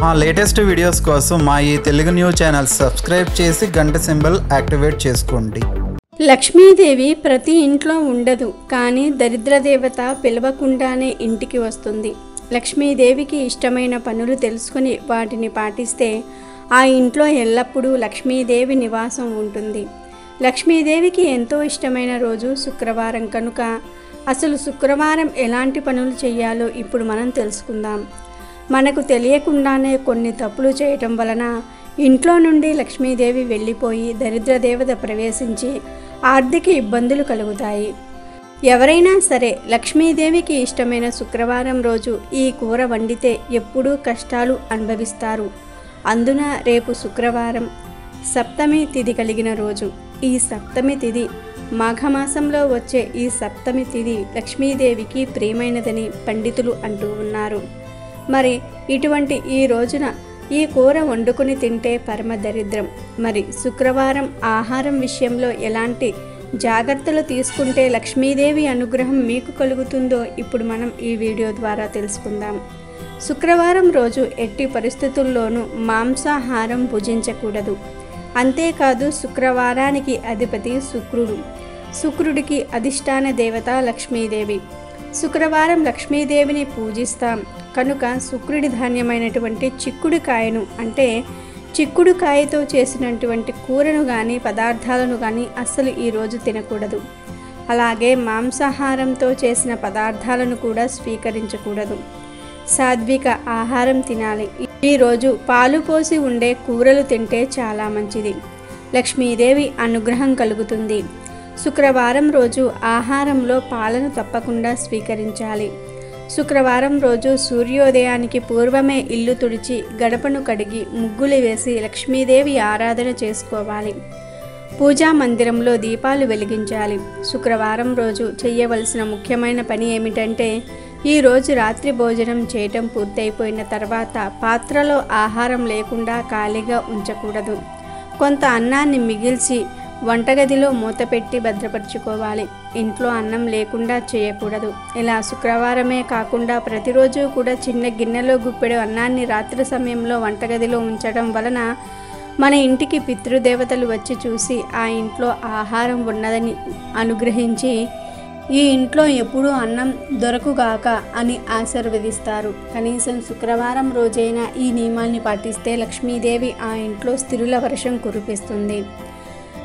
మా latest videos కోసం మా ఈ తెలుగు న్యూస్ ఛానల్ సబ్స్క్రైబ్ చేసి గంట సింబల్ యాక్టివేట్ చేసుకోండి. లక్ష్మీదేవి ప్రతి ఇంట్లో ఉండదు కానీ దరిద్ర దేవత పిలవకుండానే ఇంటికి వస్తుంది. లక్ష్మీదేవికి ఇష్టమైన పనులు తెలుసుకుని వాటిని పాటిస్తే ఆ ఇంట్లో ఎల్లప్పుడూ లక్ష్మీదేవి నివాసం ఉంటుంది. లక్ష్మీదేవికి ఎంతో ఇష్టమైన రోజు శుక్రవారం కనుక అసలు శుక్రవారం ఎలాంటి పనులు చేయాలో ఇప్పుడు మనం తెలుసుకుందాం. మనకు తెలియకుండానే కొన్ని తప్పులు చేయటం వలన ఇంట్లో నుండి లక్ష్మీదేవి వెళ్ళిపోయి దరిద్ర దేవత ప్రవేశించి ఆర్థిక ఇబ్బందులు కలుగుతాయి. ఎవరైనా సరే లక్ష్మీదేవికి ఇష్టమైన శుక్రవారం రోజు ఈ కూర వండితే ఎప్పుడూ కష్టాలు అనుభవిస్తారు. అందున రేపు శుక్రవారం సప్తమి తిథి కలిగిన రోజు. ఈ సప్తమి తిథి మాఘమాసంలో వచ్చే ఈ సప్తమి తిథి లక్ష్మీదేవికి ప్రియమైనదని పండితులు అంటూ ఉన్నారు. మరి ఇటువంటి ఈ రోజున ఈ కూర వండుకుని తింటే పరమ దరిద్రం. మరి శుక్రవారం ఆహారం విషయంలో ఎలాంటి జాగ్రత్తలు తీసుకుంటే లక్ష్మీదేవి అనుగ్రహం మీకు కలుగుతుందో ఇప్పుడు మనం ఈ వీడియో ద్వారా తెలుసుకుందాం. శుక్రవారం రోజు ఎట్టి పరిస్థితుల్లోనూ మాంసాహారం భుజించకూడదు. అంతేకాదు శుక్రవారానికి అధిపతి శుక్రుడు. శుక్రుడికి అధిష్టాన దేవత లక్ష్మీదేవి. శుక్రవారం లక్ష్మీదేవిని పూజిస్తాం. కనుక శుక్రుడి ధాన్యమైనటువంటి చిక్కుడుకాయను అంటే చిక్కుడుకాయతో చేసినటువంటి కూరను కానీ పదార్థాలను కానీ అస్సలు ఈరోజు తినకూడదు. అలాగే మాంసాహారంతో చేసిన పదార్థాలను కూడా స్వీకరించకూడదు. సాత్విక ఆహారం తినాలి. ఈరోజు పాలు పోసి ఉండే కూరలు తింటే చాలా మంచిది. లక్ష్మీదేవి అనుగ్రహం కలుగుతుంది. శుక్రవారం రోజు ఆహారంలో పాలను తప్పకుండా స్వీకరించాలి. శుక్రవారం రోజు సూర్యోదయానికి పూర్వమే ఇల్లు తుడిచి గడపను కడిగి ముగ్గులు వేసి లక్ష్మీదేవి ఆరాధన చేసుకోవాలి. పూజా మందిరంలో దీపాలు వెలిగించాలి. శుక్రవారం రోజు చేయవలసిన ముఖ్యమైన పని ఏమిటంటే ఈ రోజు రాత్రి భోజనం చేయటం పూర్తయిపోయిన తర్వాత పాత్రలో ఆహారం లేకుండా ఖాళీగా ఉంచకూడదు. కొంత అన్నాన్ని మిగిల్చి వంటగదిలో మూతపెట్టి భద్రపరుచుకోవాలి. ఇంట్లో అన్నం లేకుండా చేయకూడదు. ఇలా శుక్రవారమే కాకుండా ప్రతిరోజు కూడా చిన్న గిన్నెలో గుప్పెడు అన్నాన్ని రాత్రి సమయంలో వంటగదిలో ఉంచడం వలన మన ఇంటికి పితృదేవతలు వచ్చి చూసి ఆ ఇంట్లో ఆహారం ఉన్నదని అనుగ్రహించి ఈ ఇంట్లో ఎప్పుడూ అన్నం దొరకుగాక అని ఆశీర్వదిస్తారు. కనీసం శుక్రవారం రోజైనా ఈ నియమాల్ని పాటిస్తే లక్ష్మీదేవి ఆ ఇంట్లో స్థిరుల వర్షం కురిపిస్తుంది.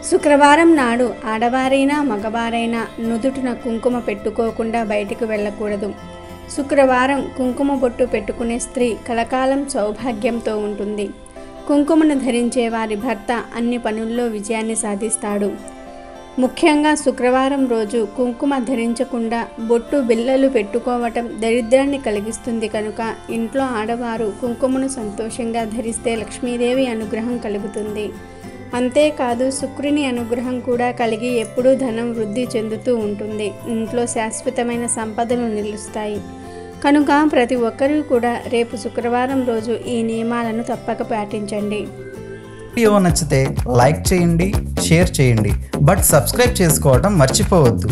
శుక్రవారం నాడు ఆడవారైనా మగవారైనా నుదుటిన కుంకుమ పెట్టుకోకుండా బయటికి వెళ్ళకూడదు. శుక్రవారం కుంకుమ బొట్టు పెట్టుకునే స్త్రీ కలకాలం సౌభాగ్యంతో ఉంటుంది. కుంకుమను ధరించే వారి భర్త అన్ని పనుల్లో విజయాన్ని సాధిస్తాడు. ముఖ్యంగా శుక్రవారం రోజు కుంకుమ ధరించకుండా బొట్టు బిల్లలు పెట్టుకోవటం దరిద్రాన్ని కలిగిస్తుంది కనుక ఇంట్లో ఆడవారు కుంకుమను సంతోషంగా ధరిస్తే లక్ష్మీదేవి అనుగ్రహం కలుగుతుంది. అంతేకాదు శుక్రుని అనుగ్రహం కూడా కలిగి ఎప్పుడూ ధనం వృద్ధి చెందుతూ ఉంటుంది. ఇంట్లో శాశ్వతమైన సంపదలు నిలుస్తాయి. కనుక ప్రతి ఒక్కరూ కూడా రేపు శుక్రవారం రోజు ఈ నియమాలను తప్పక పాటించండి. వీడియో నచ్చితే లైక్ చేయండి షేర్ చేయండి. బట్ సబ్స్క్రైబ్ చేసుకోవడం మర్చిపోవద్దు.